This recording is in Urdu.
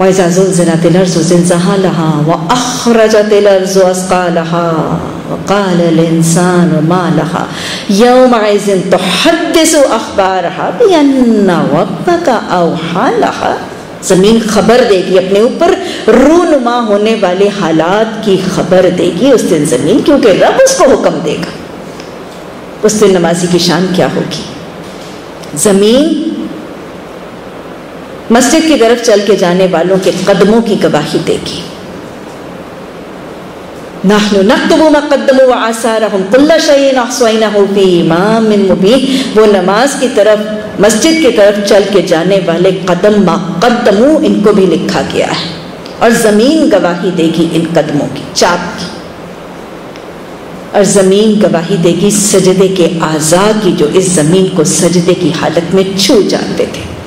وَإِذَا زُلْزِلَتِ الْأَرْضُ زِلْزَالَهَا وَأَخْرَجَتِ الْأَرْضُ أَثْقَالَهَا وَقَالَ الْإِنسَانُ مَا لَهَا يَوْمَئِذٍ تُحَدِّثُ أَخْبَارَهَا بِأَنَّ رَبَّكَ لَهَا۔ زمین خبر دے گی، اپنے اوپر رونما ہونے والے حالات کی خبر دے گی۔ اس دن زمین، کیونکہ رب اس کو حکم دے گا۔ اس دن نمازی کی شان کیا ہوگی؟ زمین مسجد کی طرف چل کے جانے والوں کے قدموں کی گواہی دے گی۔ نحن نكتب ما قدموا وآثارهم كل شيء احصيناه في امام مبين۔ وہ نماز کی طرف، مسجد کی طرف چل کے جانے والے قدم ما قدموا ان کو بھی لکھا گیا ہے۔ اور زمین گواہی دے گی ان قدموں کی، چاپ کی۔ اور زمین گواہی دے گی سجدے کے اعضاء کی جو اس زمین کو سجدے کی حالت میں چھو جاتے تھے۔